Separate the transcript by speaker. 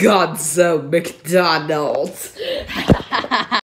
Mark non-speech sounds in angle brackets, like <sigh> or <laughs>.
Speaker 1: Gonzo McDonalds. <laughs>